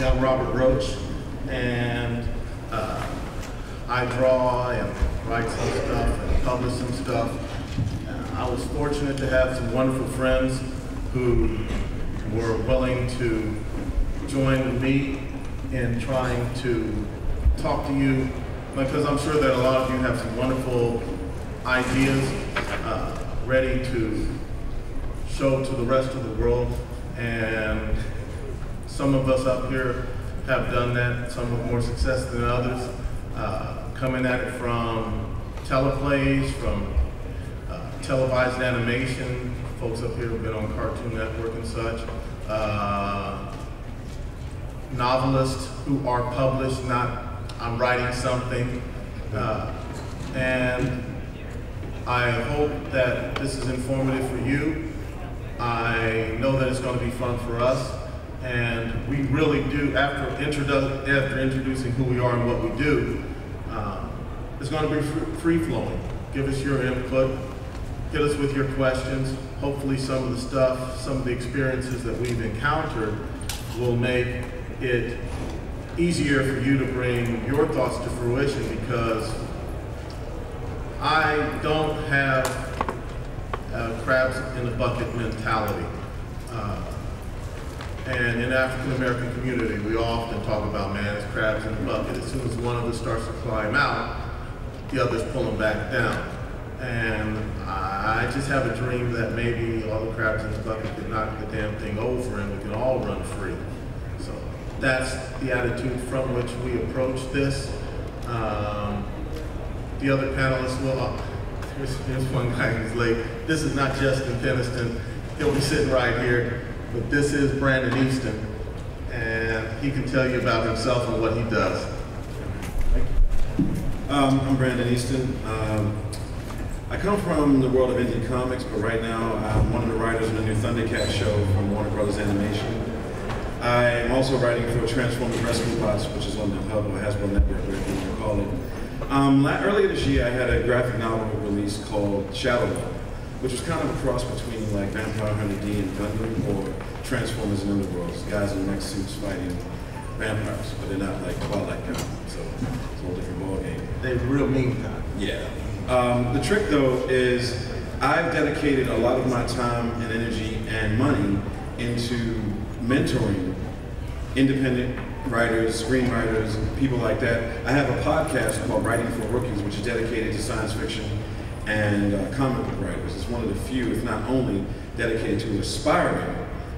Yeah, I'm Robert Roach, and uh, I draw and write some stuff and publish some stuff. Uh, I was fortunate to have some wonderful friends who were willing to join with me in trying to talk to you because I'm sure that a lot of you have some wonderful ideas uh, ready to show to the rest of the world. And some of us up here have done that, some with more success than others, uh, coming at it from teleplays, from uh, televised animation. Folks up here have been on Cartoon Network and such. Uh, novelists who are published, not I'm writing something. Uh, and I hope that this is informative for you. I know that it's going to be fun for us. And we really do, after, introdu after introducing who we are and what we do, um, it's going to be free-flowing. Give us your input. Hit us with your questions. Hopefully some of the stuff, some of the experiences that we've encountered will make it easier for you to bring your thoughts to fruition because I don't have crabs in a bucket mentality. Uh, and in African American community, we often talk about, man, it's crabs in the bucket. As soon as one of us starts to climb out, the others pull them back down. And I just have a dream that maybe all the crabs in the bucket could knock the damn thing over and we can all run free. So that's the attitude from which we approach this. Um, the other panelists will, uh, here's, here's one guy who's late. This is not Justin Peniston. He'll be sitting right here. But this is Brandon Easton, and he can tell you about himself and what he does. Um, I'm Brandon Easton. Um, I come from the world of indie comics, but right now I'm one of the writers in the new Thundercat show from Warner Brothers Animation. I'm also writing for Transformers Rescue Bots, which is on the Hub or Hasbro Network, whatever you call it. Um, earlier this year, I had a graphic novel release called Shadow which was kind of a cross between like Vampire Hunter D and Gundam or Transformers and Underworlds, guys in mech suits fighting vampires, but they're not like Twilight guys, so it's a whole different ballgame. They're real mean time. Yeah. Um, the trick though is I've dedicated a lot of my time and energy and money into mentoring independent writers, screenwriters, people like that. I have a podcast called Writing for Rookies, which is dedicated to science fiction and uh, comic book writers. It's one of the few, if not only, dedicated to aspiring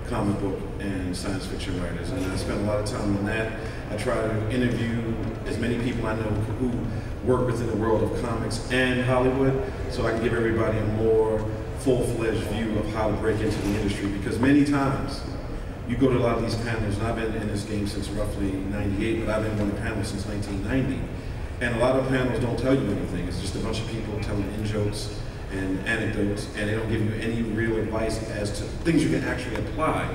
comic book and science fiction writers. And I spend a lot of time on that. I try to interview as many people I know who work within the world of comics and Hollywood so I can give everybody a more full-fledged view of how to break into the industry because many times you go to a lot of these panels, and I've been in this game since roughly 98, but I've been on the panel since 1990. And a lot of panels don't tell you anything. It's just a bunch of people telling in jokes and anecdotes, and they don't give you any real advice as to things you can actually apply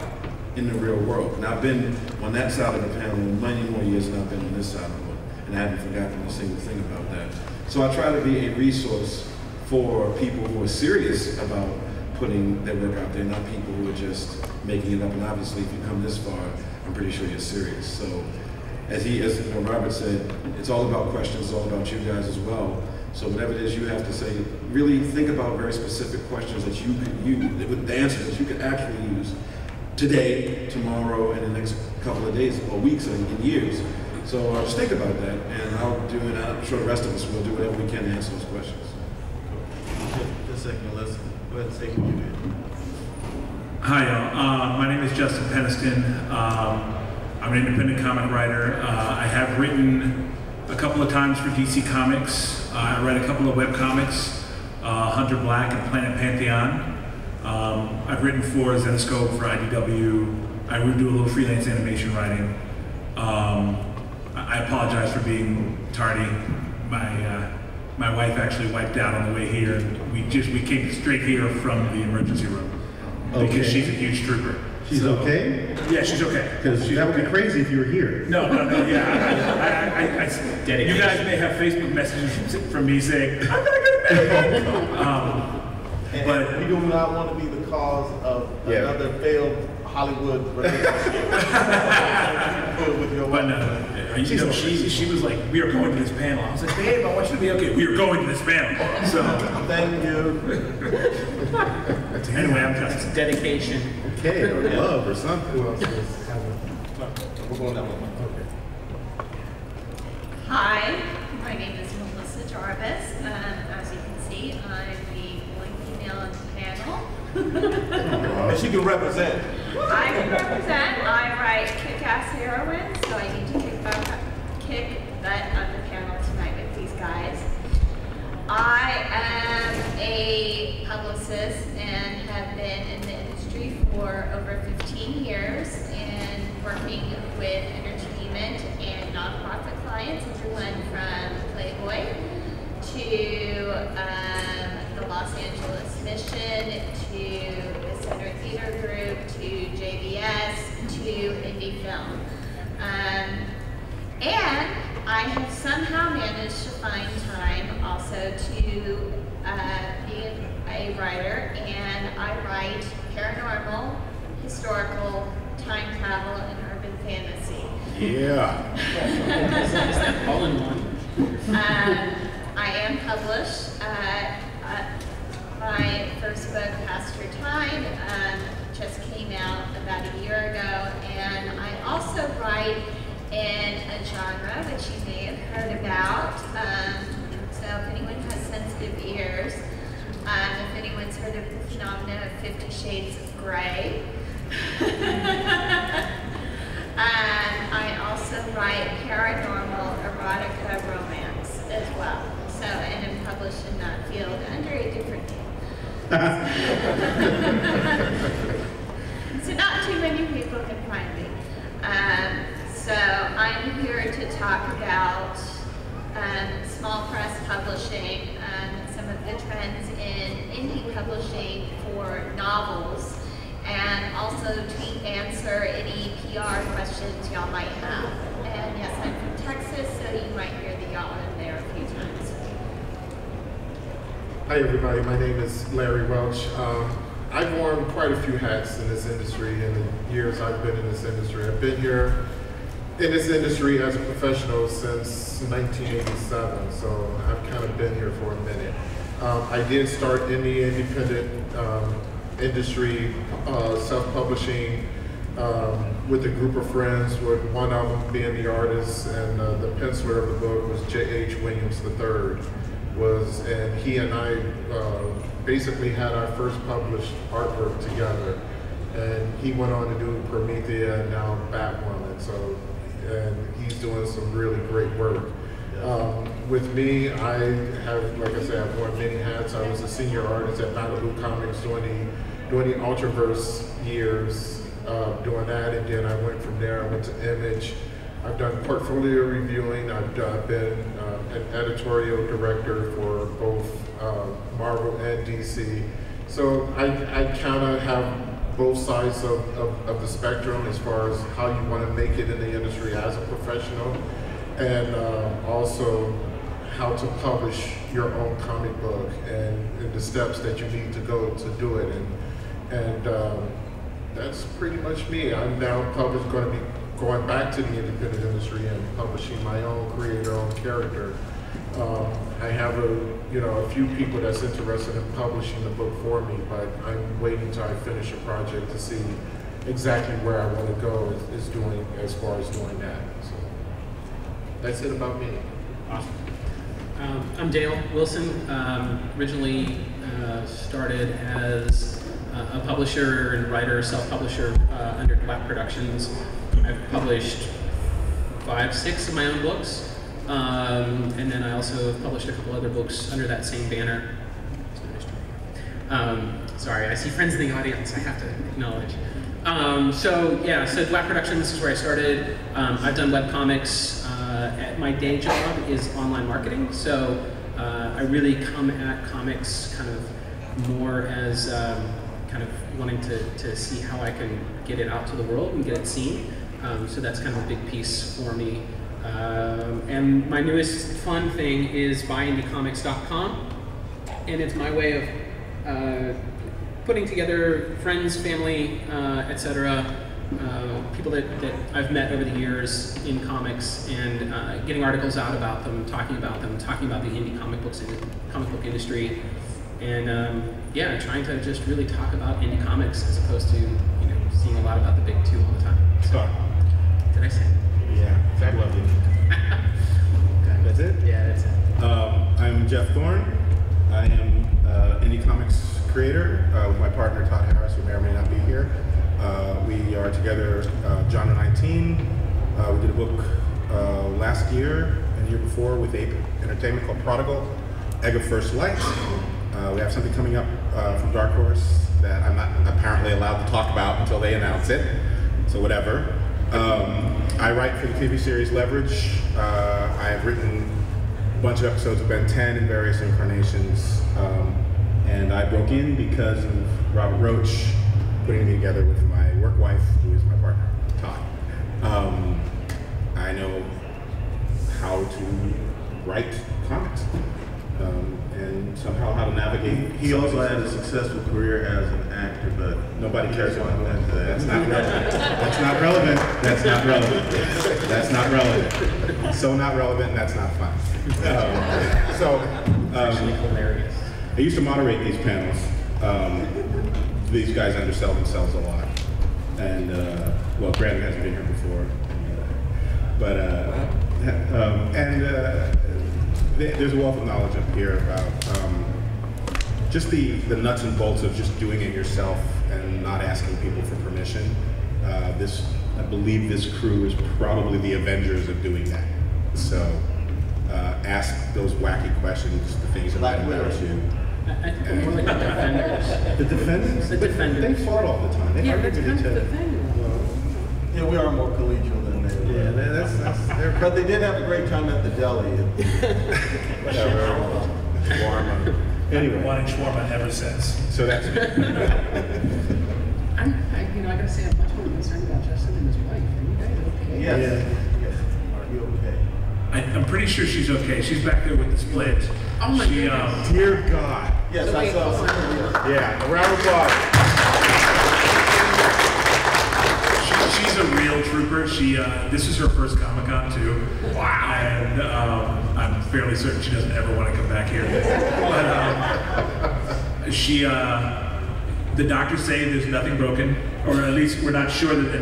in the real world. And I've been on that side of the panel many more years than I've been on this side of it, and I haven't forgotten a single thing about that. So I try to be a resource for people who are serious about putting their work out there, not people who are just making it up. And obviously, if you come this far, I'm pretty sure you're serious. So as he, as you know, Robert said, it's all about questions, it's all about you guys as well. So whatever it is you have to say, really think about very specific questions that you could use, with the answers that you could actually use today, tomorrow, and the next couple of days, or weeks, or and years. So uh, just think about that, and I'll do it. I'm sure the rest of us will do whatever we can to answer those questions. Just a second, let's go ahead and take it. Hi, uh, my name is Justin Peniston. Um, I'm an independent comic writer. Uh, I have written a couple of times for DC Comics. Uh, I read a couple of web comics, uh, Hunter Black and Planet Pantheon. Um, I've written for Zenescope, for IDW. I do a little freelance animation writing. Um, I apologize for being tardy. My uh, my wife actually wiped out on the way here. We just we came straight here from the emergency room because she's a huge trooper. She's So- okay? Yeah, she's okay. Because that would be crazy if you were here. No, no, no, yeah. I, I, I, I, you guys may have Facebook messages from me saying, I'm gonna go to bed. um, But- we do not want to be the cause of Yeah. another failed Hollywood relationship. But no, uh, you know, she, she was like, we are going to this panel. I was like, babe, I want you to be okay. We are going to this panel. So Thank you. anyway, I'm just. dedication. Okay, or love or something. Who else is having? We're going that way. Okay. Hi, my name is Melissa Jarvis. Um, as you can see, I'm the only female on the panel. And she can represent. I can represent, I write kick-ass heroines, so I need to kick butt, kick butt on the panel tonight with these guys. I am a publicist and have been in the industry for over 15 years in working with entertainment and nonprofit clients, everyone from Playboy to um, the Los Angeles Mission to the Center Theater Group to JBS to Indie Film. Um, and I have somehow managed to find time also to uh, be a writer, and I write paranormal, historical, time travel, and urban fantasy. Yeah. All in one. I am published. Uh, uh, my first book, Past Your Time, um, just came out about a year ago, and I also write in a genre which you may have heard about. Um, so if anyone has sensitive ears, um, if anyone's heard of the phenomenon of Fifty Shades of Grey. And I also write paranormal erotica romance as well. So, and am published in that field under a different name. so not too many people can find me. Um, so I'm here to talk about um, small press publishing, and some of the trends publishing for novels, and also to answer any PR questions y'all might have. And yes, I'm from Texas, so you might hear the y'all in there a few times. Hi, everybody. My name is Larry Welch. Um, I've worn quite a few hats in this industry in the years I've been in this industry. I've been here in this industry as a professional since 1987, so I've kind of been here for a minute. Um, I did start in the independent um, industry, uh, self-publishing, um, with a group of friends, with one of them being the artist, and uh, the penciler of the book was J.H. Williams III was, and he and I uh, basically had our first published artwork together. And he went on to do Promethea and now Batwoman. So, and he's doing some really great work. Um, with me, I have, like I said, I've worn many hats. I was a senior artist at Malibu Comics during the during the Ultraverse years, uh, doing that, and then I went from there. I went to Image. I've done portfolio reviewing. I've done, been uh, an editorial director for both uh, Marvel and DC. So I, I kind of have both sides of, of, of the spectrum as far as how you want to make it in the industry as a professional, and uh, also how to publish your own comic book and, and the steps that you need to go to do it. And, and um, that's pretty much me. I'm now published, going to be going back to the independent industry and publishing my own creator own character. Um, I have a you know a few people that's interested in publishing the book for me, but I'm waiting till I finish a project to see exactly where I want to go is, is doing as far as doing that. So that's it about me. Awesome. Um, I'm Dale Wilson. Um, originally uh, started as uh, a publisher and writer, self-publisher uh, under Black Productions. I've published five, six of my own books, um, and then I also published a couple other books under that same banner. Um, sorry, I see friends in the audience. I have to acknowledge. Um, so yeah, so Black Productions is where I started. Um, I've done web comics. Uh, at my day job is online marketing, so uh, I really come at comics kind of more as um, kind of wanting to, to see how I can get it out to the world and get it seen. Um, so that's kind of a big piece for me. Um, and my newest fun thing is buyindiecomics.com, and it's my way of uh, putting together friends, family, uh, etc., uh, people that, that I've met over the years in comics and uh, getting articles out about them, talking about them, talking about the indie comic books in, comic book industry, and um, yeah, trying to just really talk about indie comics as opposed to you know seeing a lot about the big two all the time. So, did I say? Yeah, I love you. That's it? Yeah, that's it. Um, I'm Jeff Thorne. I am uh, indie comics creator uh, with my partner Todd Harris, who may or may not be here. Uh, we are together, uh, Genre 19. Uh, we did a book uh, last year and the year before with Ape Entertainment called Prodigal, Egg of First Light. Uh, we have something coming up uh, from Dark Horse that I'm not apparently allowed to talk about until they announce it. So whatever. Um, I write for the TV series Leverage. I have written a bunch of episodes of Ben 10 in various incarnations. Um, and I broke in because of Robert Roach putting me together with my work wife, who is my partner, Todd. Um, I know how to write comics um, and somehow how to navigate. He also had a successful career as an actor, but Nobody cares about that. That's not relevant. That's not relevant. That's not relevant. That's not relevant. So not relevant. That's not fun. Um, so Actually, um, hilarious. I used to moderate these panels. Um, these guys undersell themselves a lot, and uh, well, Brandon hasn't been here before, but uh, um, and uh, th- there's a wealth of knowledge up here about um, just the, the nuts and bolts of just doing it yourself and not asking people for permission. Uh, this, I believe this crew is probably the Avengers of doing that. So uh, ask those wacky questions, the things that might embarrass you. I, I think we're more like the defenders. The defendants? The But defenders. They fought all the time. They Yeah, that's kind of the other. thing. Yeah, we are more collegial than they Yeah, were. that- that's, that's, they're But they did have a great time at the deli. whatever. Shawarma. Anyway, Wanting shawarma ever since. so that's, I'm, I, you know, I gotta say, I'm much more concerned about Justin and his wife. Are you guys okay? Yes. Yes. Are you okay? I, I'm pretty sure she's okay. She's back there with the split. Oh my she, goodness. Um, dear God. Yes, I saw hold Yeah, a round of applause. she, she's a real trooper. She, uh, this is her first Comic Con too. Wow. And um, I'm fairly certain she doesn't ever want to come back here. But um, she, uh, the doctors say there's nothing broken, or at least we're not sure that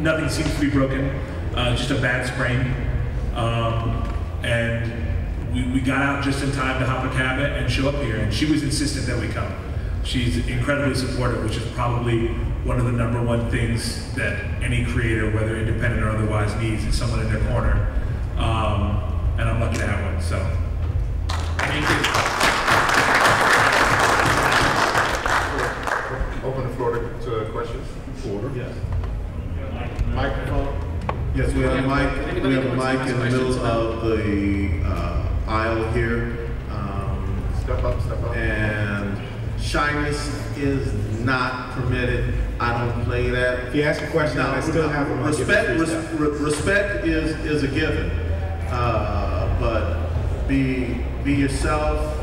nothing seems to be broken. Uh, just a bad sprain. Um, and we, we got out just in time to hop a cab and show up here, and she was insistent that we come. She's incredibly supportive, which is probably one of the number one things that any creator, whether independent or otherwise, needs is someone in their corner. Um, and I'm lucky to have one. So, thank you. Open the floor to, to questions. Order. Yes. Microphone. yes, we have a mic, we have a who wants to mic in the middle of the uh, aisle here. Um, Step up, step up. and shyness is not permitted. I don't play that. If you ask a question, Now, I still have them. I'll give you respect, res- re- respect is, is a given. Uh, but be, be yourself,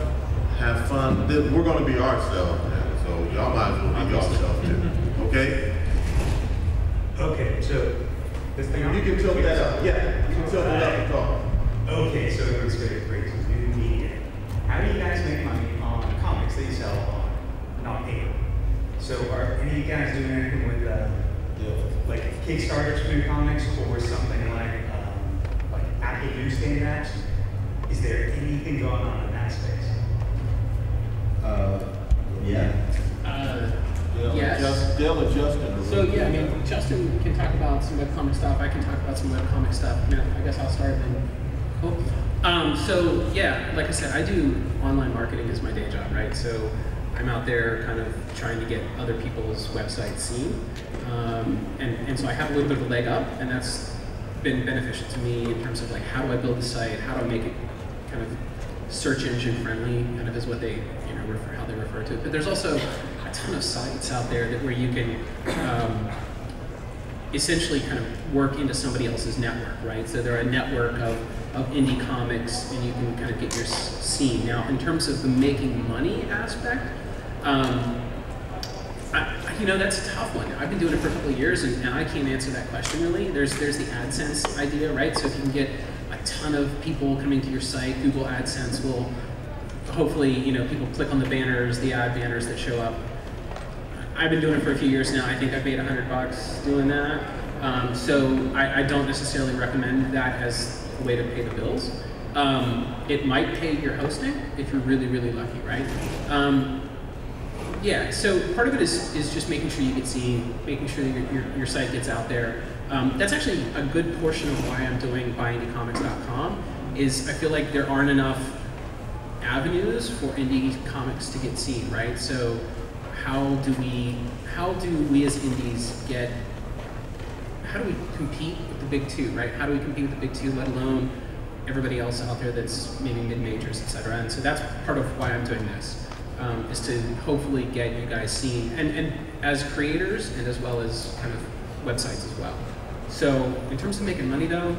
have fun. We're gonna be ourselves, man, so y'all might as well be yourself too, okay? Okay, so this thing? You can tilt that up. Yeah, you can tilt it up and talk. Okay, so it's good at great, so you need it. How do you guys make money on comics that you sell on, not paper? So are any of you guys doing anything with, uh, like Kickstarters for new comics or something like, um, like Apple newsstand apps? Is there anything going on in that space? Uh, yeah. Uh, Dale Yes. Just- Dale and Justin. are So yeah, I mean, Justin can talk about some webcomic stuff. I can talk about some webcomic stuff. I, mean, I guess I'll start then. Cool. Um, so yeah, like I said, I do online marketing as my day job, right? So I'm out there kind of trying to get other people's websites seen, um, and and so I have a little bit of a leg up, and that's been beneficial to me in terms of like how do I build the site, how do I make it kind of search engine friendly, kind of is what they you know refer how they refer to it. But there's also a ton of sites out there that where you can um, essentially kind of work into somebody else's network, right? So they're a network of, of indie comics, and you can kind of get your scene. Now, in terms of the making money aspect, um, I, you know, that's a tough one. I've been doing it for a couple of years, and, and I can't answer that question really. There's there's the AdSense idea, right? So if you can get a ton of people coming to your site, Google AdSense will hopefully, you know, people click on the banners, the ad banners that show up. I've been doing it for a few years now. I think I've made a hundred bucks doing that. Um, so I, I don't necessarily recommend that as a way to pay the bills. Um, it might pay your hosting if you're really, really lucky, right? Um, yeah, so part of it is, is just making sure you get seen, making sure that your, your, your site gets out there. Um, that's actually a good portion of why I'm doing buyindiecomics.com is I feel like there aren't enough avenues for indie comics to get seen, right? So how do we how do we as indies get how do we compete with the big two, right? How do we compete with the big two, let alone everybody else out there that's maybe mid majors, et cetera? And so that's part of why I'm doing this, um, is to hopefully get you guys seen, and, and as creators and as well as kind of websites as well. So in terms of making money though,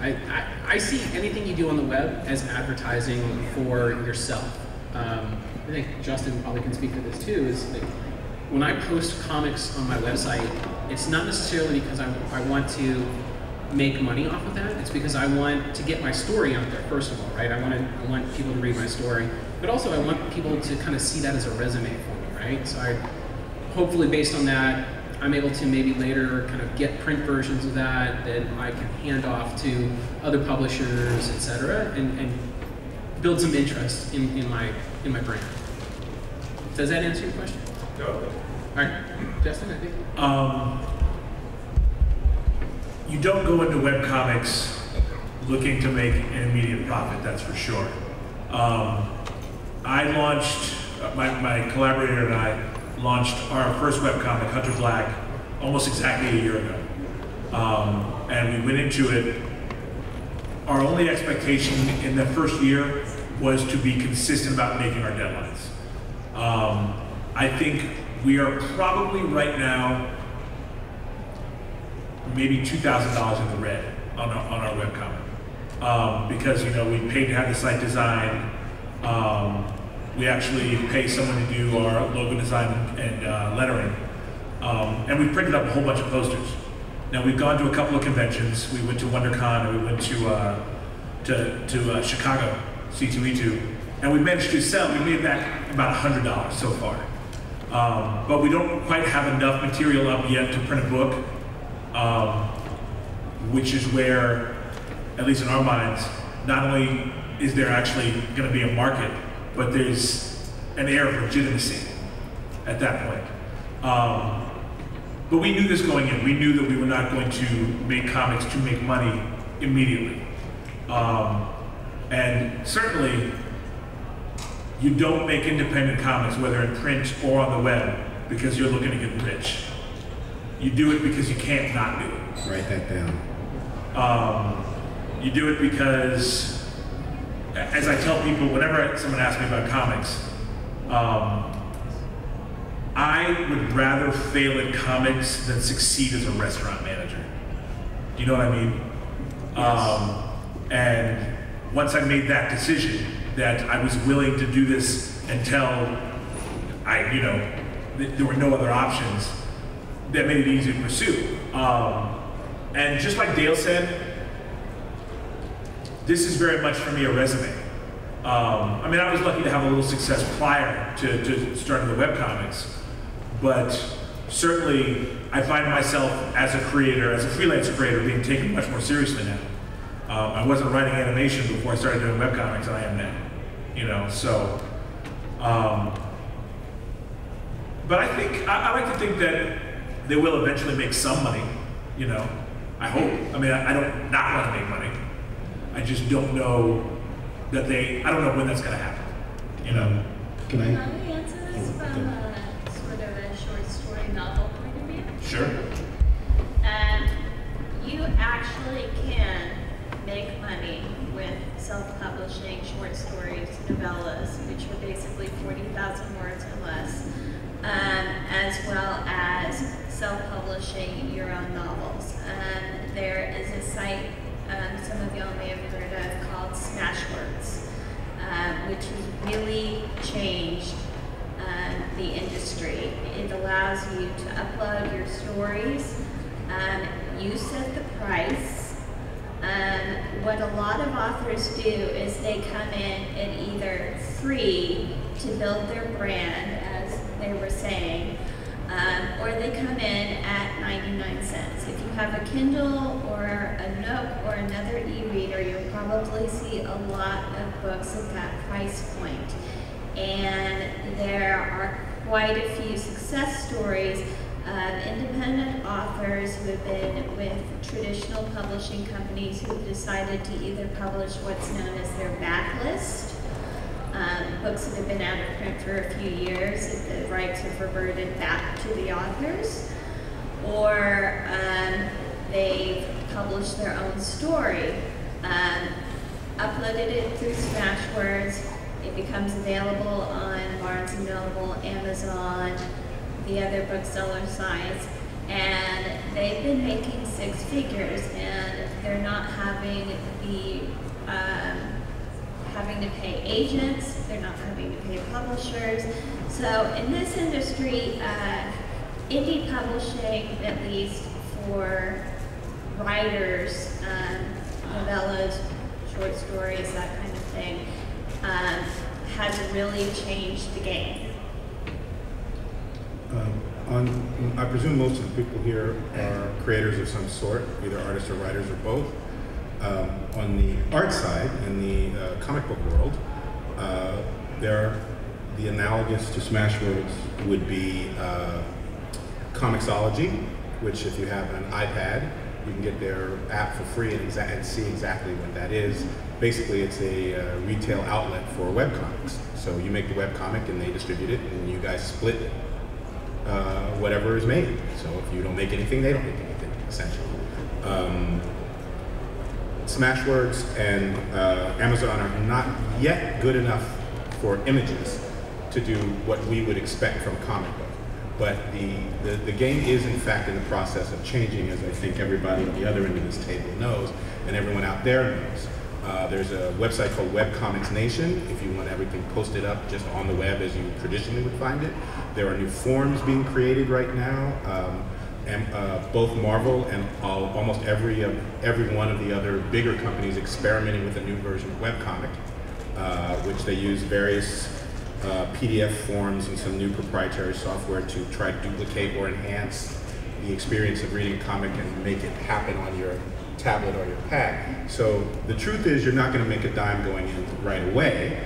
I, I, I see anything you do on the web as advertising for yourself. Um, I think Justin probably can speak to this too, is like when I post comics on my website, it's not necessarily because I, I want to make money off of that. It's because I want to get my story out there, first of all, right? I want, to, I want people to read my story, but also I want people to kind of see that as a resume for me, right? So I, hopefully based on that, I'm able to maybe later kind of get print versions of that that I can hand off to other publishers, et cetera, and, and build some interest in, in, my, in my brand. Does that answer your question? No. All right, Justin, I think. Um, you don't go into webcomics looking to make an immediate profit, that's for sure. Um, I launched, uh, my, my collaborator and I launched our first webcomic, Hunter Black, almost exactly a year ago. Um, and we went into it, our only expectation in the first year was to be consistent about making our deadlines. Um, I think we are probably right now maybe $2,000 in the red on our, on our webcomic. Um, because, you know, we paid to have the site designed. Um, we actually pay someone to do our logo design and uh, lettering. Um, and we printed up a whole bunch of posters. Now we've gone to a couple of conventions. We went to WonderCon and we went to uh, to, to uh, Chicago, C2E2, and we managed to sell. We made back about hundred dollars so far, um, but we don't quite have enough material up yet to print a book, um, which is where, at least in our minds, not only is there actually going to be a market, but there's an air of legitimacy at that point. Um, but we knew this going in. We knew that we were not going to make comics to make money immediately. Um, and certainly, you don't make independent comics, whether in print or on the web, because you're looking to get rich. You do it because you can't not do it. Write that down. Um, you do it because, as I tell people, whenever someone asks me about comics, um, I would rather fail at comics than succeed as a restaurant manager. Do you know what I mean? Um, and once I made that decision that I was willing to do this until I, you know, th there were no other options, that made it easy to pursue. Um, and just like Dale said, this is very much for me a resume. Um, I mean, I was lucky to have a little success prior to, to starting the webcomics, but certainly I find myself as a creator, as a freelance creator, being taken much more seriously now. Um, I wasn't writing animation before I started doing webcomics, I am now. You know, so. Um, but I think I, I like to think that they will eventually make some money. You know, I hope. I mean, I, I don't not want to make money. I just don't know that they. I don't know when that's going to happen. You know. Can I? Can I answer this from a sort of a short story novel point of view? Sure. Um, you actually can make money with self-publishing short stories, novellas, which are basically 40,000 words or less, um, as well as self-publishing your own novels. Um, there is a site um, some of y'all may have heard of called Smashwords, um, which really changed um, the industry. It allows you to upload your stories. Um, you set the price. Um, what a lot of authors do is they come in at either free to build their brand, as they were saying, um, or they come in at 99 cents. If you have a Kindle or a Nook or another e-reader, you'll probably see a lot of books at that price point. And there are quite a few success stories of independent authors who have been with traditional publishing companies who have decided to either publish what's known as their backlist, um, books that have been out of print for a few years, the rights have reverted back to the authors, or um, they've published their own story, um, uploaded it through Smashwords, it becomes available on Barnes & Noble, Amazon, the other bookseller sites, and they've been making six figures, and they're not having the um, having to pay agents, they're not having to pay publishers. So in this industry, uh, indie publishing, at least for writers, um, novellas, short stories, that kind of thing, um, has really changed the game. On, I presume most of the people here are creators of some sort, either artists or writers or both. Um, on the art side, in the uh, comic book world, uh, there, the analogous to Smashwords would be uh, Comixology, which if you have an iPad, you can get their app for free and, exa- and see exactly what that is. Basically, it's a uh, retail outlet for webcomics. So you make the webcomic and they distribute it, and you guys split uh, whatever is made. So if you don't make anything, they don't make anything, essentially. Um, Smashwords and uh, Amazon are not yet good enough for images to do what we would expect from comic book. But the, the, the game is in fact in the process of changing, as I think everybody on the other end of this table knows, and everyone out there knows. Uh, there's a website called Webcomics Nation if you want everything posted up just on the web as you traditionally would find it. There are new forms being created right now. Um, and uh, both Marvel and all, almost every uh, every one of the other bigger companies experimenting with a new version of webcomic, uh, which they use various uh, PDF forms and some new proprietary software to try to duplicate or enhance the experience of reading a comic and make it happen on your tablet or your pad. So the truth is, you're not going to make a dime going in right away,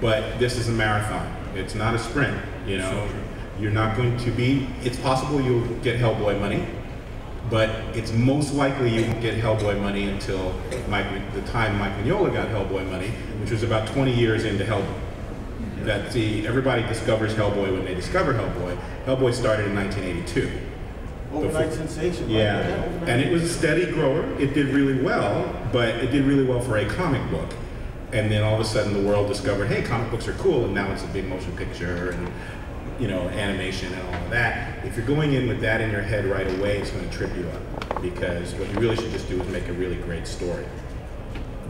but this is a marathon. It's not a sprint. You know, you're not going to be. It's possible you'll get Hellboy money, but it's most likely you won't get Hellboy money until Mike, the time Mike Mignola got Hellboy money, which was about 20 years into Hellboy. That the everybody discovers Hellboy when they discover Hellboy. Hellboy started in 1982. Overnight sensation. Yeah, and it was a steady grower. It did really well, but it did really well for a comic book. And then all of a sudden, the world discovered, hey, comic books are cool, and now it's a big motion picture and you know animation and all of that. If you're going in with that in your head right away, it's going to trip you up because what you really should just do is make a really great story.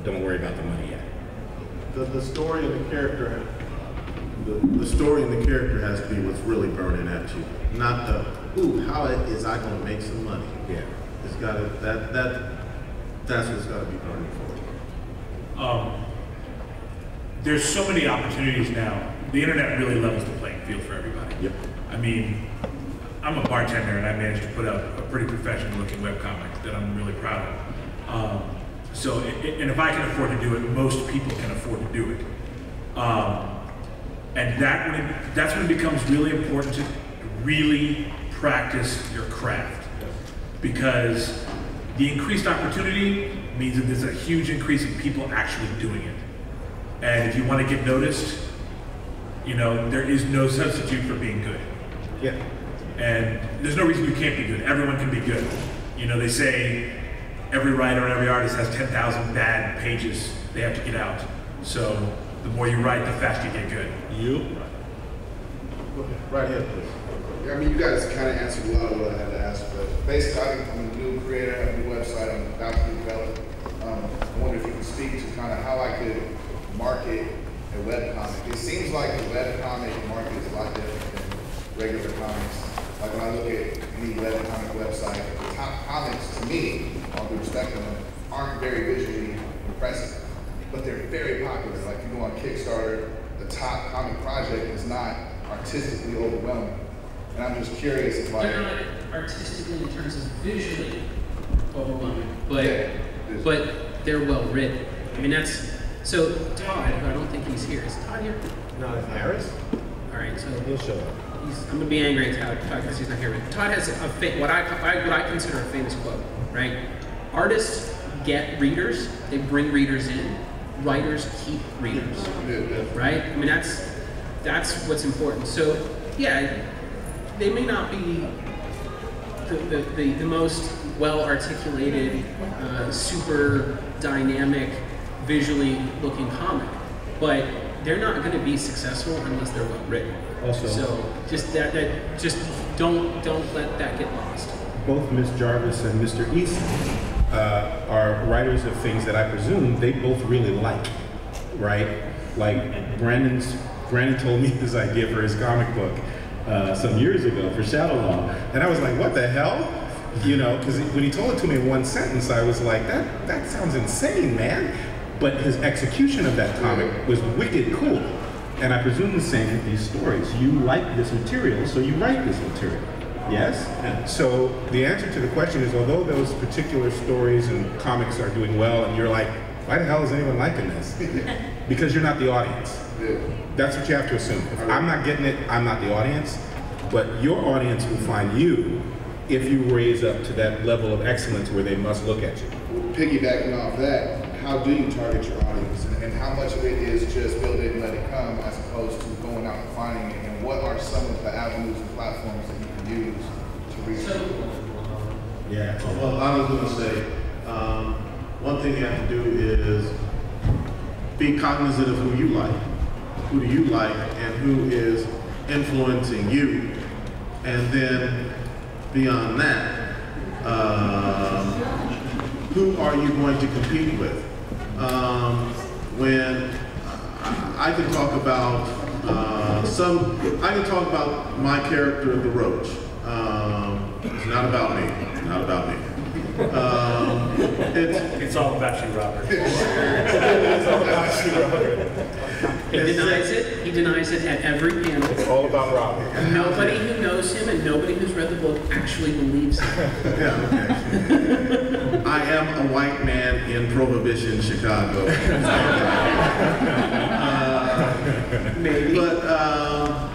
Don't worry about the money yet. The, the story and the character, the, the story and the character has to be what's really burning at you, not the, ooh, how is I gonna make some money? Yeah. It's gotta, that, that, that's what's gotta be burning for you. Um, there's so many opportunities now. The internet really levels the playing field for everybody. Yep. I mean, I'm a bartender and I managed to put up a pretty professional looking webcomic that I'm really proud of. Um, so, i- i- and if I can afford to do it, most people can afford to do it. Um, and that when it, that's when it becomes really important to really practice your craft. Because the increased opportunity means that there's a huge increase in people actually doing it. And if you want to get noticed, you know, there is no substitute for being good. Yeah. And there's no reason you can't be good. Everyone can be good. You know, they say every writer and every artist has 10,000 bad pages they have to get out. So the more you write, the faster you get good. You? Right here, please. Yeah, I mean, you guys kind of answered a lot of what I had to ask, but basically, I- I'm a new creator, I have a new website, I'm about to develop. Um, I wonder if you can speak to kind of how I could market a webcomic. It seems like the webcomic market is a lot different than regular comics. Like when I look at any webcomic website, the top comics to me, on the respect them, aren't very visually impressive, but they're very popular. Like you go on Kickstarter, the top comic project is not artistically overwhelming. And I'm just curious if like... They're not artistically in terms of visually overwhelming, but, yeah, but they're well written. I mean, that's so Todd, who I don't think he's here. Is Todd here? No, it's Harris? All right, so He'll show up. he's, I'm gonna be angry at Todd because he's not here. But Todd has a what I, I what I consider a famous quote, right? Artists get readers, they bring readers in. Writers keep readers right? I mean, that's that's what's important. So, yeah, they may not be the, the, the, the most well articulated, uh, super dynamic, visually looking comic, but they're not going to be successful unless they're well written. Also- so just that, that just don't don't let that get lost. both Ms. Jarvis and Mr. East uh, are writers of things that I presume they both really like, right? Like Brandon's, Brandon told me this idea for his comic book uh, some years ago for Shadow Law, and I was like, what the hell? You know, because when he told it to me in one sentence, I was like, that that sounds insane, man. But his execution of that comic was wicked cool. And I presume the same with these stories. You like this material, so you write this material. Yes? So the answer to the question is although those particular stories and comics are doing well, and you're like, why the hell is anyone liking this? because you're not the audience. Yeah. That's what you have to assume. If I'm not getting it, I'm not the audience. But your audience will find you if you raise up to that level of excellence where they must look at you. piggybacking off that, how do you target your audience and, and how much of it is just build it and let it come as opposed to going out and finding it? And what are some of the avenues and platforms that you can use to reach people? Yeah. Well, I was gonna say, um, one thing you have to do is be cognizant of who you like. Who do you like and who is influencing you? And then beyond that, um, who are you going to compete with? Um, when I can talk about uh, some, I can talk about my character, the Roach. Um, it's not about me, not about me. Um, it's, It's all about you, Robert. He denies it. He denies it at every panel. It's all about Robert. Nobody who knows him and nobody who's read the book actually believes him. yeah, okay. I am a white man in Prohibition, Chicago. Uh, Maybe. But, um,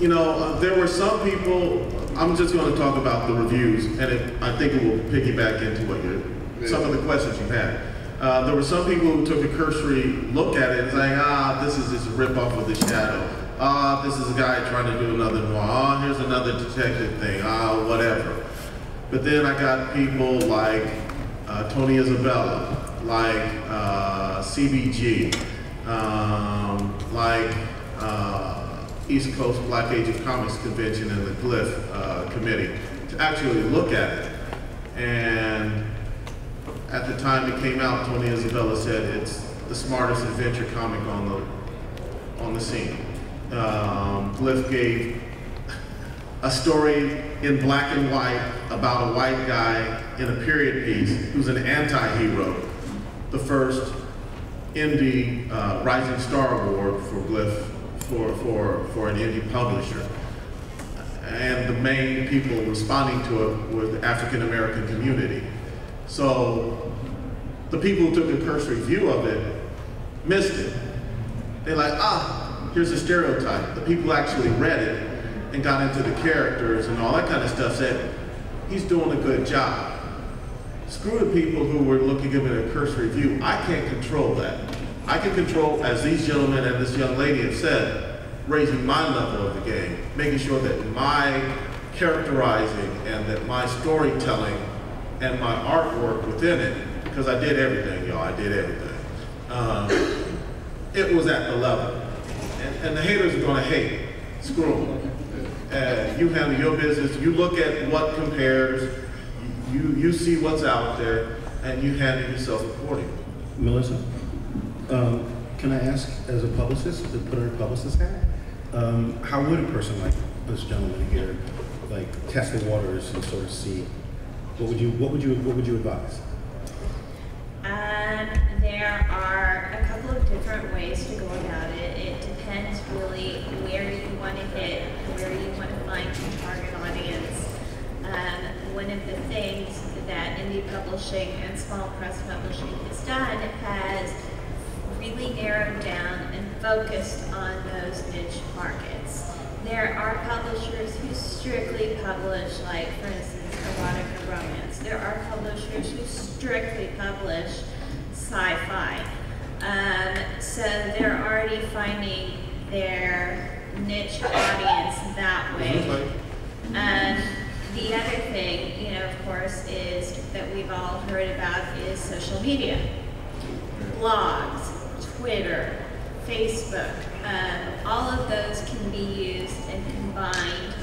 you know, uh, there were some people, I'm just going to talk about the reviews, and it, I think it will piggyback into what you're, some of the questions you've had. Uh, there were some people who took a cursory look at it and saying, ah, this is just a ripoff of The Shadow. Ah, this is a guy trying to do another noir. Ah, here's another detective thing. Ah, whatever. But then I got people like uh, Tony Isabella, like uh, CBG, um, like uh, East Coast Black Age of Comics Convention and the Glyph uh, Committee to actually look at it. And at the time it came out, Tony Isabella said it's the smartest adventure comic on the on the scene. Um, Glyph gave a story in black and white about a white guy in a period piece who's an anti-hero. The first indie uh, Rising Star Award for Glyph for, for, for an indie publisher. And the main people responding to it were the African American community. So the people who took a cursory view of it missed it. They're like, ah, here's a stereotype. The people actually read it and got into the characters and all that kind of stuff said, he's doing a good job. Screw the people who were looking at it a cursory view. I can't control that. I can control, as these gentlemen and this young lady have said, raising my level of the game, making sure that my characterizing and that my storytelling and my artwork within it, because I did everything, y'all, I did everything. Um, it was at the level. And, and the haters are gonna hate. Screw them. Uh, you handle your business, you look at what compares, you, you see what's out there, and you handle yourself accordingly. Melissa, um, can I ask, as a publicist, to put on a publicist hat, um, how would a person like this gentleman here, like, test the waters and sort of see? What would you What would you What would you advise? Um, there are a couple of different ways to go about it. It depends really where you want to hit, where you want to find your target audience. Um, one of the things that indie publishing and small press publishing has done has really narrowed down and focused on those niche markets. There are publishers who strictly publish, like for instance erotica romance. There are publishers who strictly publish sci-fi. Um, so they're already finding their niche audience that way. Um, the other thing, you know, of course, is that we've all heard about is social media. Blogs, Twitter, Facebook, um, all of those can be used and combined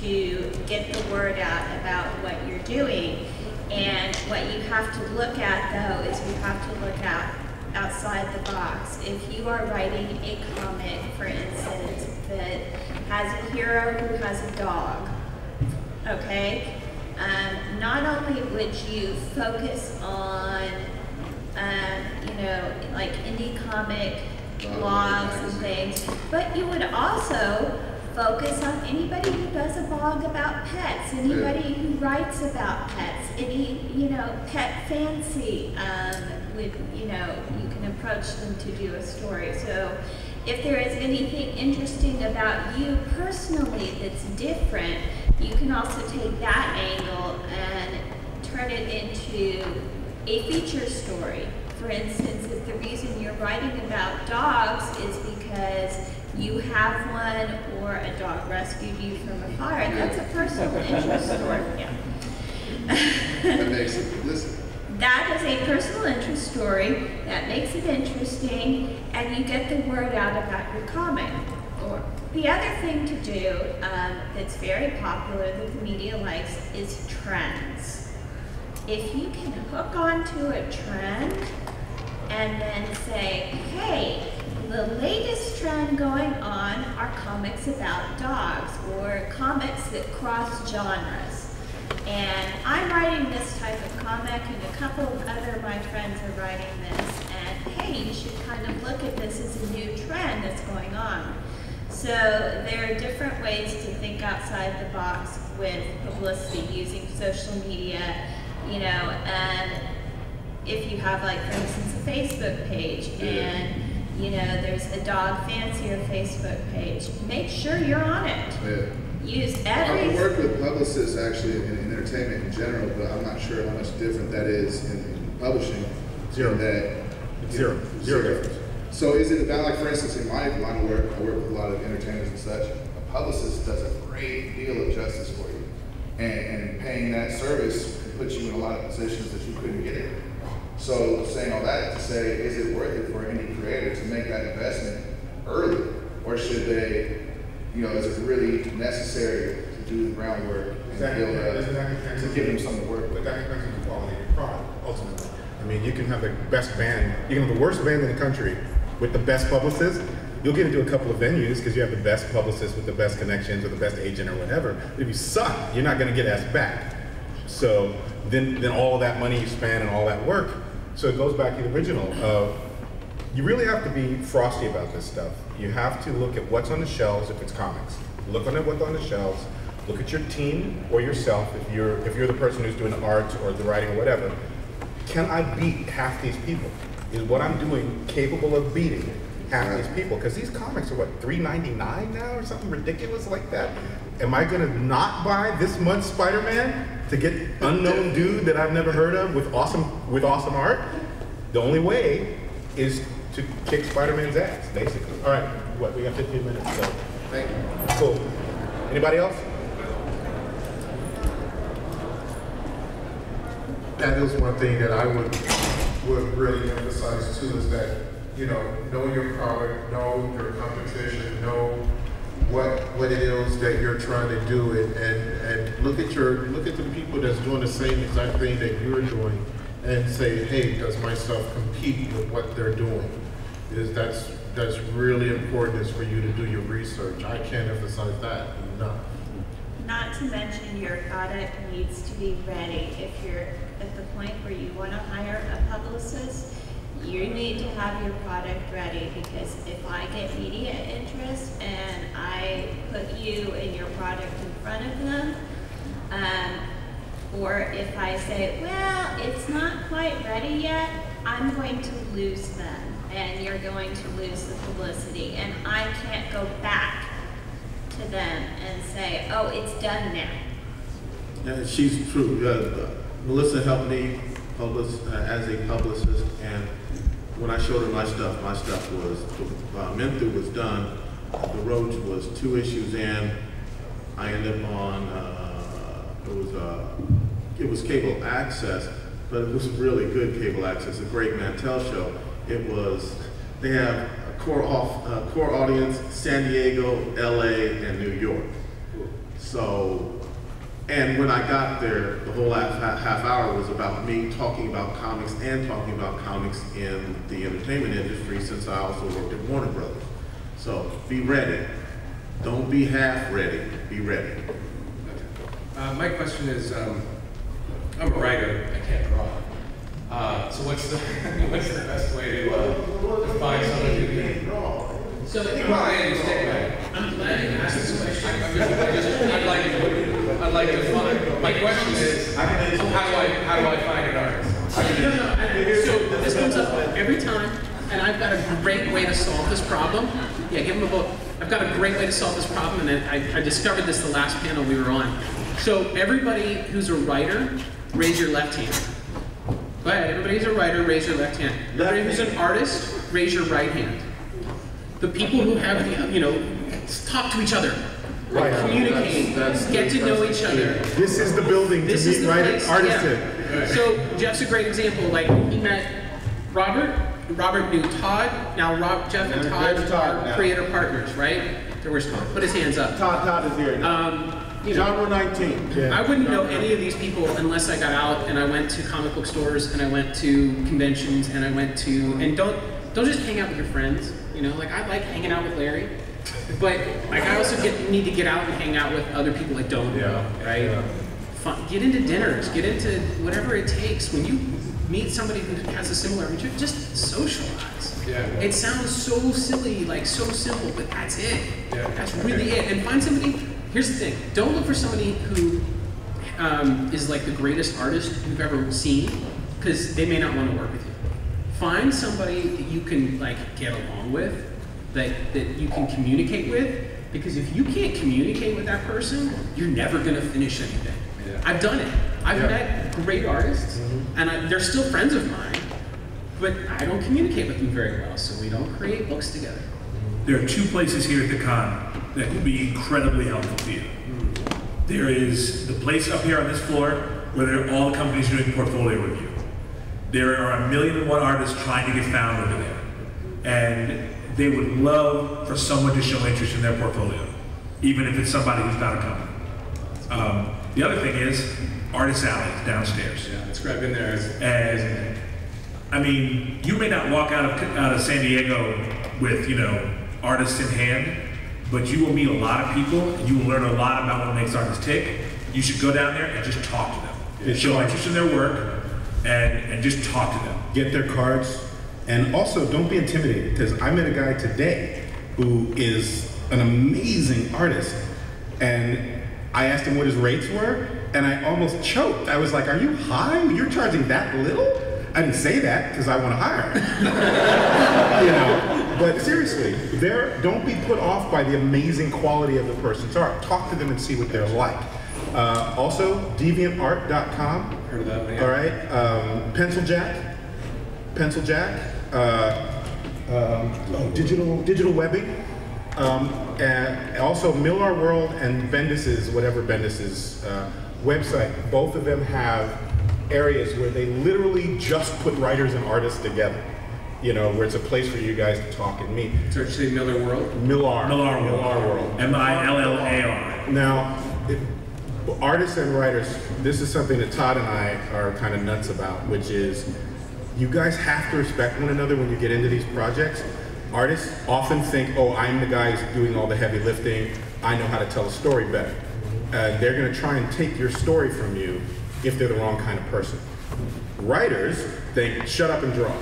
to get the word out about what you're doing. And what you have to look at though is you have to look at outside the box. If you are writing a comic, for instance, that has a hero who has a dog, okay? Um, not only would you focus on, um, you know, like indie comic blogs and things, but you would also focus on anybody who does a blog about pets, anybody who writes about pets, any, you know, pet fancy, um, with, you know, you can approach them to do a story. So if there is anything interesting about you personally that's different, you can also take that angle and turn it into a feature story. For instance, if the reason you're writing about dogs is because you have one or a dog rescued you from a fire, that's a personal interest story. Yeah. That makes it, listen, That is a personal interest story that makes it interesting, and you get the word out about your comic. Or the other thing to do um, that's very popular that the media likes is trends. If you can hook onto a trend and then say, hey, the latest trend going on are comics about dogs or comics that cross genres. And I'm writing this type of comic, and a couple of other of my friends are writing this. And hey, you should kind of look at this as a new trend that's going on. So there are different ways to think outside the box with publicity using social media, you know, and if you have like, for instance, a Facebook page and you know, there's a dog fancier Facebook page, make sure you're on it. Oh, yeah. Use I've every worked with publicists actually in, in entertainment in general, but I'm not sure how much different that is in, in publishing. Zero. in That Zero. Zero difference. So is it about like, for instance, in my line of work, I work with a lot of entertainers and such. A publicist does a great deal of justice for you, and, and paying that service can put you in a lot of positions that you couldn't get in. So saying all that to say, is it worth it for any creator to make that investment early, or should they, you know, is it really necessary to do the groundwork and Exactly. build a, Isn't that depends to give them something to work But with? that depends on the quality of your product, ultimately. I mean, you can have the best band, you can have the worst band in the country with the best publicist. You'll get into a couple of venues because you have the best publicist with the best connections or the best agent or whatever. But if you suck, you're not going to get asked back. So then, then all that money you spend and all that work. So it goes back to the original. Uh, you really have to be frosty about this stuff. You have to look at what's on the shelves if it's comics. Look on what's on the shelves. Look at your team or yourself if you're if you're the person who's doing the art or the writing or whatever. Can I beat half these people? Is what I'm doing capable of beating half these people? Because these comics are what three ninety nine now or something ridiculous like that. Am I gonna not buy this month's Spider-Man to get unknown dude that I've never heard of with awesome with awesome art? The only way is to kick Spider-Man's ass, basically. All right, what we got 15 minutes, so Thank you. cool. Anybody else? That is one thing that I would, would really emphasize too, is that, you know, know your product, know your competition, know what, what it is that you're trying to do and, and, and look at your, look at the people that's doing the same exact thing that you're doing and say, hey, does my stuff compete with what they're doing? Is that's, that's really important is for you to do your research. I can't emphasize that enough. Not to mention your product needs to be ready. If you're at the point where you want to hire a publicist, you need to have your product ready because if I get media interest and I put you and your product in front of them, um, or if I say, well, it's not quite ready yet, I'm going to lose them and you're going to lose the publicity. And I can't go back to them and say, oh, it's done now. And she's true. Uh, Melissa helped me publish, uh, as a publicist, and when I showed her my stuff, my stuff was, uh, Menthu was done, the Roach was two issues in. I ended up on, uh, it was, uh, it was cable access, but it was really good cable access, a great Mantel show. It was, they have a core off, core audience, San Diego, LA, and New York. So and when I got there, the whole half, half hour was about me talking about comics and talking about comics in the entertainment industry since I also worked at Warner Brothers. So be ready. Don't be half ready, be ready. Uh, my question is, um, I'm a writer, I can't draw. Uh, so what's the, what's the best way to, uh, to find someone who can draw? So, Well, I understand. I'm glad you asked this question. I'm just, I just, I'd like to, I'd like to find, my question is, how do I, how do I find an artist? No, no, I- So this comes up every time, and I've got a great way to solve this problem. Yeah, give them a book. I've got a great way to solve this problem, and I, I discovered this the last panel we were on. So everybody who's a writer, raise your left hand. Go ahead, everybody who's a writer, raise your left hand. Everybody who's an artist, raise your right hand. The people who have the, you know, talk to each other, Right. communicate, That's- that's- get to know each other. This is the building to This is meet the writer, place, artists yeah. in. So Jeff's a great example. Like he met Robert. Robert knew Todd. Now Rob, Jeff and Todd Todd are now. creator partners, right? There was Todd. Put his hands up. Todd, Todd is here now. Um, you know, Genre 19. Yeah. I wouldn't know any of these people unless I got out and I went to comic book stores and I went to conventions and I went to and don't don't just hang out with your friends. You know, like I like hanging out with Larry, but like I also get need to get out and hang out with other people I don't know, Yeah, right? yeah. Fun, get into dinners, get into whatever it takes. When you meet somebody who has a similar interest, just socialize. Yeah. It sounds so silly, like so simple, but that's it. Yeah. That's really it. And find somebody. Here's the thing: don't look for somebody who um, is like the greatest artist you've ever seen, because they may not want to work with you. Find somebody that you can like get along with, that that you can communicate with. Because if you can't communicate with that person, you're never gonna finish anything. Yeah. I've done it. I've Yeah. met great artists, and I, they're still friends of mine, but I don't communicate with them very well, so we don't create books together. There are two places here at the con that could be incredibly helpful to you. There is the place up here on this floor where there are all the companies doing portfolio review. There are a million and one artists trying to get found over there. And they would love for someone to show interest in their portfolio, even if it's somebody who's not a company. Um, the other thing is Artist Alley downstairs. Yeah, it's great, I've been there. And I mean, you may not walk out of out of San Diego with you know artists in hand, but you will meet a lot of people. and You will learn a lot about what makes artists tick. You should go down there and just talk to them. Show interest in their work, and and just talk to them. get their cards, and also don't be intimidated because I met a guy today who is an amazing artist, and I asked him what his rates were, and I almost choked. I was like, "Are you high? You're charging that little?" I didn't say that because I want to hire him. you know, but seriously, there don't be put off by the amazing quality of the person's art. Talk to them and see what they're like. Uh, also, deviantart.com. Heard of that yeah. All right, um, Pencil Jack, Pencil Jack, uh, um, oh, digital digital webbing, um, and also Millar World and Bendis's whatever Bendis's uh, website. Both of them have areas where they literally just put writers and artists together. You know, where it's a place for you guys to talk and meet. So actually Miller World. Millar, Millar World. Millar World. M I L L A R. Now, it, artists and writers, this is something that Todd and I are kind of nuts about, which is you guys have to respect one another when you get into these projects. Artists often think, oh, I'm the guy who's doing all the heavy lifting, I know how to tell a story better. Uh, they're going to try and take your story from you if they're the wrong kind of person. Writers think, shut up and draw.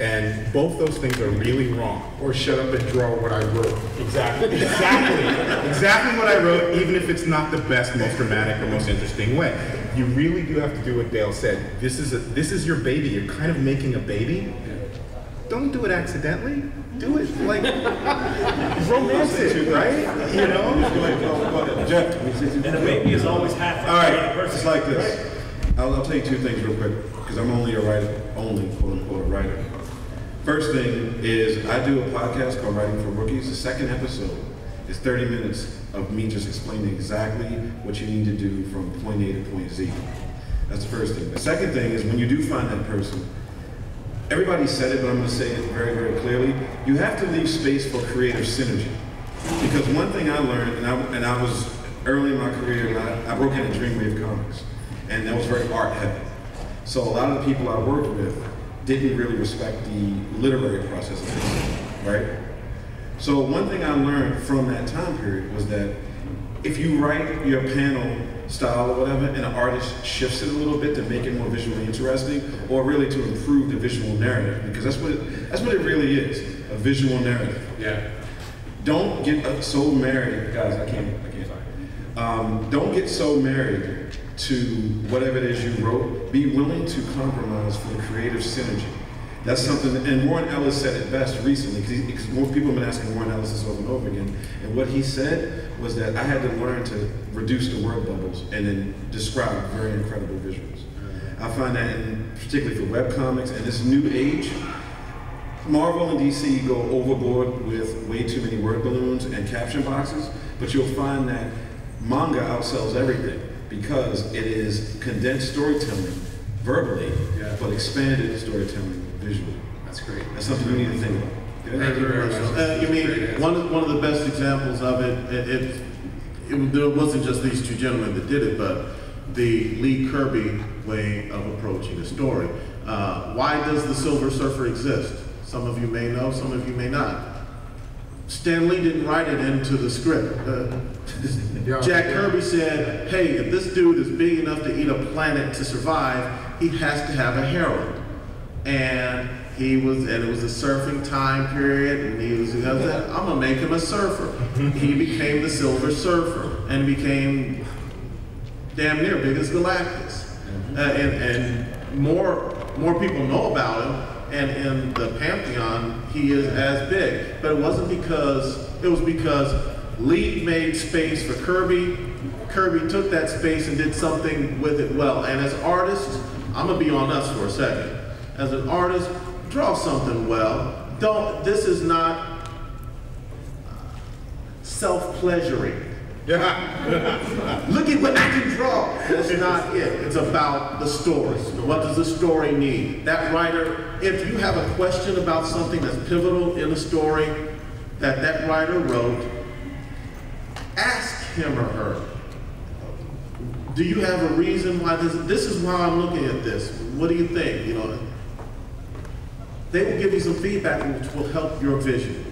And both those things are really wrong. Or shut up and draw what I wrote. Exactly. Exactly. exactly what I wrote, even if it's not the best, most dramatic, or most interesting way. You really do have to do what Dale said. This is a, this is your baby. You're kind of making a baby. Don't do it accidentally. Do it like romance it, right? You know? Jeff, And a baby is always half. All right, it's like this. I'll, I'll tell you two things real quick, because I'm only a writer, only quote unquote a writer. First thing is I do a podcast called Writing for Rookies. The second episode is 30 minutes of me just explaining exactly what you need to do from point A to point Z. That's the first thing. The second thing is when you do find that person, everybody said it, but I'm going to say it very, very clearly. You have to leave space for creative synergy. Because one thing I learned, and I, and I was early in my career, I, I broke into Dreamwave Comics, and that was very art heavy. So a lot of the people I worked with didn't really respect the literary process of right? So one thing I learned from that time period was that if you write your panel style or whatever, and an artist shifts it a little bit to make it more visually interesting, or really to improve the visual narrative, because that's what it, that's what it really is, a visual narrative. Yeah. Don't get so married, guys. I can't. I can't. Um, don't get so married to whatever it is you wrote. Be willing to compromise for the creative synergy. That's something, and Warren Ellis said it best recently, because more people have been asking Warren Ellis this over and over again. And what he said was that I had to learn to reduce the word bubbles and then describe very incredible visuals. Mm-hmm. I find that, in, particularly for webcomics and this new age, Marvel and DC go overboard with way too many word balloons and caption boxes, but you'll find that manga outsells everything because it is condensed storytelling verbally, Yeah. but expanded storytelling visually. That's great. That's something we need to think about. Okay? Thank you very much. Uh, you mean, one of, one of the best examples of it, it, it, it, there wasn't just these two gentlemen that did it, but the Lee Kirby way of approaching a story. Uh, why does the Silver Surfer exist? Some of you may know, some of you may not. Stan Lee didn't write it into the script. Uh. Jack Kirby said, hey, if this dude is big enough to eat a planet to survive, he has to have a herald. And he was, and it was a surfing time period, and he was, you know, I'm gonna make him a surfer. he became the Silver Surfer, and became damn near big as Galactus. Uh, and, and more, more people know about him, and in the Pantheon, he is as big. But it wasn't because, it was because Lee made space for Kirby. Kirby took that space and did something with it well. And as artists, I'm gonna be on us for a second. As an artist, draw something well. Don't, this is not self-pleasuring. Yeah. Look at what I can draw. That's not it. It's about the story. What does the story need? That writer, if you have a question about something that's pivotal in a story that that writer wrote, ask him or her. Do you have a reason why this? This is why I'm looking at this. What do you think? You know, they will give you some feedback which will help your visuals.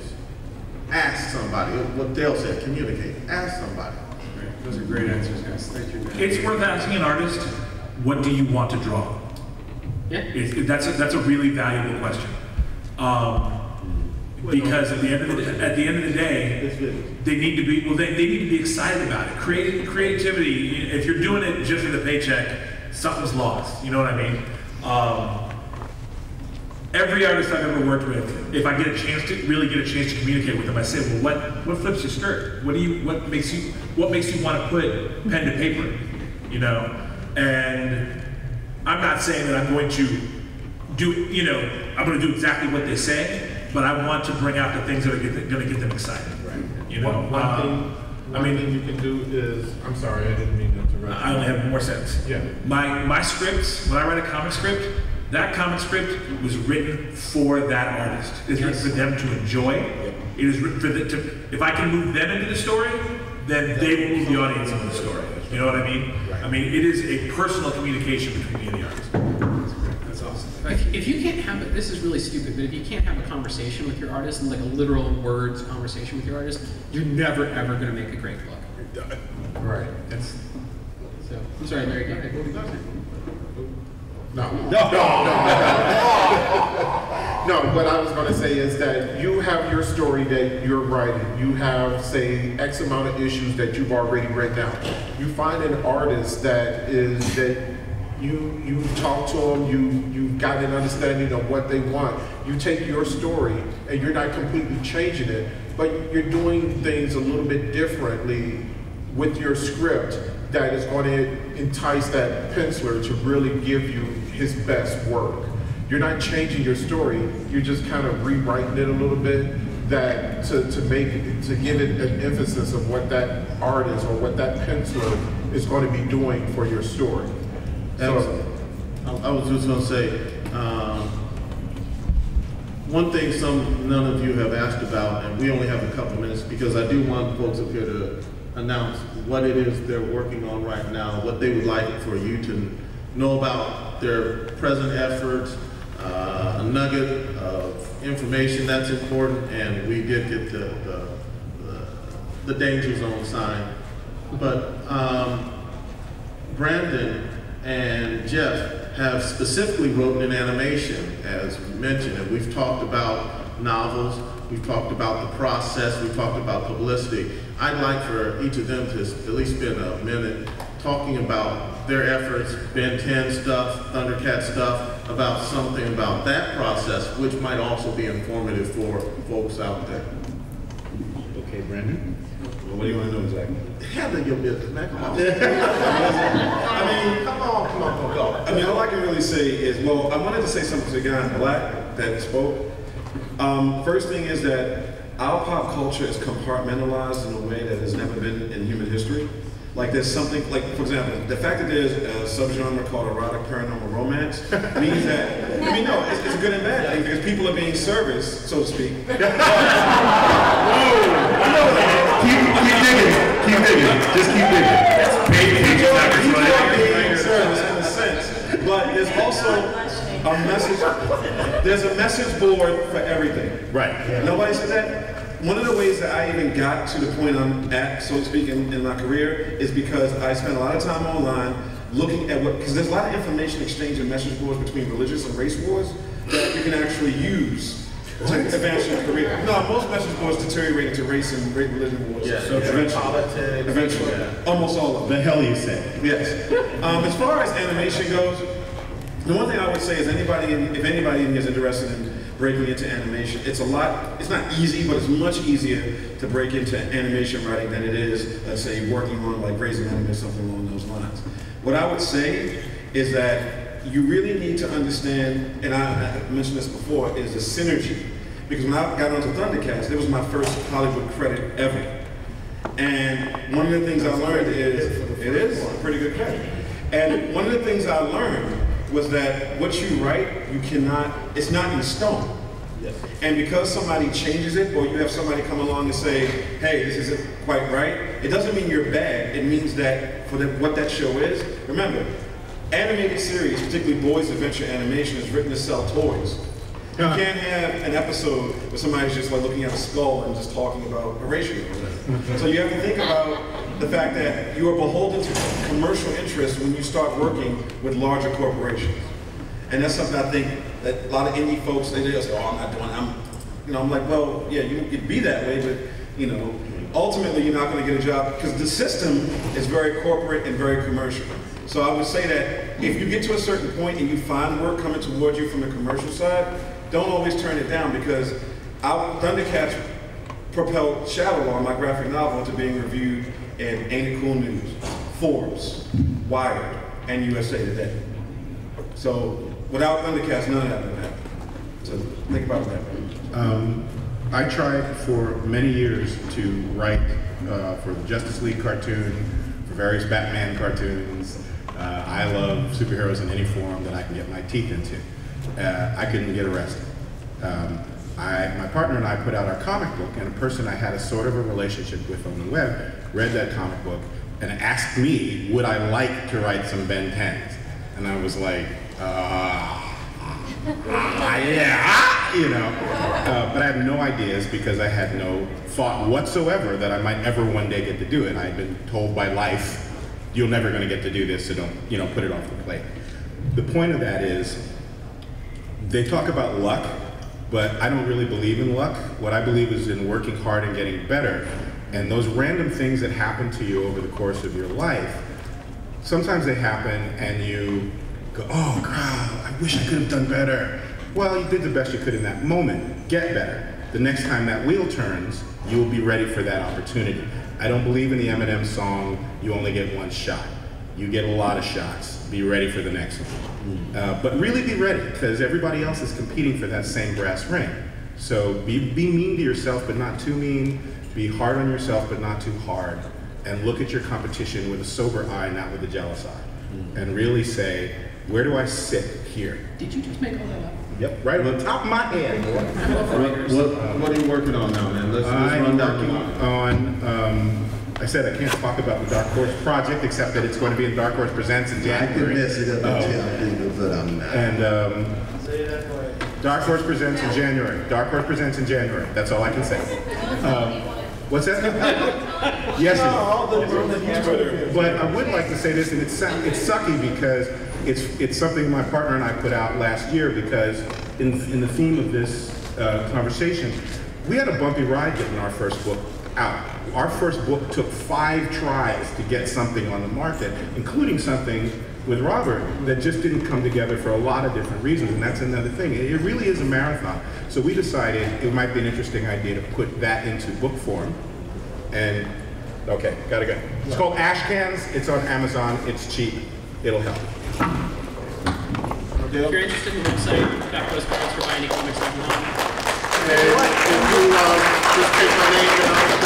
Ask somebody. What Dale said, communicate. Ask somebody. Great. Those are great answers, guys. Thank you. It's worth asking an artist, what do you want to draw? Yeah. It, it- that's, a, that's a really valuable question. Um, because at the end of the, at the end of the day, they need to be, well, they, they need to be excited about it. Creative, creativity, if you're doing it just for the paycheck, something's lost, you know what I mean? Um, every artist I've ever worked with, if I get a chance to, really get a chance to communicate with them, I say, well, what, what flips your skirt? What do you, what makes you, what makes you want to put pen to paper? You know? And I'm not saying that I'm going to do, you know, I'm going to do exactly what they say, but I want to bring out the things that are going to get them excited. Right. You know, One, one um, thing, I one mean, thing you can do is, I'm sorry, I didn't mean to interrupt. I only have more sense. Yeah. My my scripts, when I write a comic script, that comic script was written for that artist. It's written for them to enjoy. It is written for the, to. If I can move them into the story, then they will move the audience into the story. You know what I mean? I mean, it is a personal communication between me and the artist. That's awesome. If, if you can't have it, this is really stupid, but if you can't have a conversation with your artist, and like a literal words conversation with your artist, you're never ever going to make a great book. Right. That's, So, I'm sorry, Larry, go ahead. What were you gonna say? no. No, no, no. what I was going to say is that you have your story that you're writing. You have, say, X amount of issues that you've already written out. You find an artist that is that you you talk to them. You you've got an understanding of what they want. You take your story and you're not completely changing it, but you're doing things a little bit differently with your script that is going to entice that penciler to really give you his best work. You're not changing your story, you're just kind of rewriting it a little bit that to, to make to give it an emphasis of what that artist or what that penciler is going to be doing for your story. So. I was just gonna say, um, one thing some, none of you have asked about, and we only have a couple minutes, because I do want folks up here to announce what it is they're working on right now, what they would like for you to know about their present efforts, uh, a nugget of information that's important, and we did get the, the, the- the danger zone sign. But, um, Brandon and Jeff have specifically written an animation, as mentioned, and we've talked about novels, we've talked about the process, we've talked about publicity. I'd like for each of them to at least spend a minute talking about their efforts, Ben 10 stuff, Thundercat stuff, about something about that process, which might also be informative for folks out there. Okay, Brandon? Well, what do you want to know exactly? Handle your business, man, come on. I mean, Come on, come on, come on. I mean, all I can really say is, well, I wanted to say something to the guy in black that spoke. Um, first thing is that our pop culture is compartmentalized in a way that has never been in human history. Like there's something, like for example, the fact that there's a subgenre called erotic paranormal romance means that, I mean, no, it's, it's good and bad thing because people are being serviced, so to speak. Keep, keep digging, keep digging, just keep digging. People are being serviced in a sense, but there's also a message, there's a message board for everything. Right. Nobody said that? One of the ways that I even got to the point I'm at, so to speak, in, in my career is because I spent a lot of time online looking at what, because there's a lot of information exchange and message boards between religious and race wars that you can actually use to advance your career. No, most message boards deteriorate into race and great religion wars. Yeah, so eventually. politics. Eventually. Yeah. Almost all of them. The hell you say? Yes. Um, as far as animation goes, the one thing I would say is anybody, in, if anybody in here is interested in breaking into animation, it's a lot, it's not easy, but it's much easier to break into animation writing than it is, let's say, working on like Raising Anime or something along those lines. What I would say is that you really need to understand, and I, I mentioned this before, is the synergy. Because when I got onto Thundercats, it was my first Hollywood credit ever. And one of the things I learned is, it is a pretty good credit. And one of the things I learned was that what you write, you cannot, it's not in stone. And because somebody changes it, or you have somebody come along and say, hey, this isn't quite right, it doesn't mean you're bad. It means that for the, what that show is, remember, animated series, particularly boys adventure animation, is written to sell toys. You can't have an episode where somebody's just like looking at a skull and just talking about erasure. so you have to think about the fact that you are beholden to commercial interests when you start working with larger corporations. And that's something I think that a lot of indie folks, they just, oh, I'm not doing, I'm, you know, I'm like, well, yeah, you could be that way, but, you know, ultimately you're not going to get a job because the system is very corporate and very commercial. So I would say that if you get to a certain point and you find work coming towards you from the commercial side, don't always turn it down because our Thundercats propelled Shadowlaw my graphic novel, into being reviewed in Ain't It Cool News, Forbes, Wired, and USA Today. So without Thundercats, none of that would happen. So think about that. Um, I tried for many years to write uh, for the Justice League cartoon, for various Batman cartoons. Uh, I love superheroes in any form that I can get my teeth into. Uh, I couldn't get arrested. Um, I, my partner and I put out our comic book, and a person I had a sort of a relationship with on the web read that comic book and asked me, would I like to write some Ben 10s? And I was like, Ah, yeah, you know. Uh, but I had no ideas because I had no thought whatsoever that I might ever one day get to do it. I had been told by life, you're never going to get to do this, so don't, you know, put it off the plate. The point of that is, they talk about luck, But I don't really believe in luck. What I believe is in working hard and getting better. And those random things that happen to you over the course of your life, sometimes they happen and you go, oh, God, I wish I could have done better. Well, you did the best you could in that moment. Get better. The next time that wheel turns, you will be ready for that opportunity. I don't believe in the Eminem song, you only get one shot. You get a lot of shots. Be ready for the next one. Uh, but really be ready, because everybody else is competing for that same brass ring. So be, be mean to yourself, but not too mean. Be hard on yourself, but not too hard. And look at your competition with a sober eye, not with a jealous eye. And really say, where do I sit here? Did you just make all that up? Yep, right on the top of my head. What, what, what are you working on now, man? Let's, let's I'm run down working on, um, I said I can't talk about the Dark Horse project, except that it's going to be in Dark Horse Presents in January. I can January. mess it up Oh. until I but I'm not. And um, Dark Horse Presents in January. Dark Horse Presents in January. That's all I can say. Um, what's that? yes, is. But I would like to say this, and it's it's sucky because it's it's something my partner and I put out last year because in in the theme of this uh, conversation, we had a bumpy ride getting our first book out. Our first book took five tries to get something on the market, including something with Robert that just didn't come together for a lot of different reasons, and that's another thing. It it really is a marathon. So we decided it might be an interesting idea to put that into book form. And okay, gotta go. It's called Ash Cans. It's on Amazon. It's cheap. It'll help. If you're interested in the website, got postcards for buying any comics that you want. And if you, um, just take my name and I'll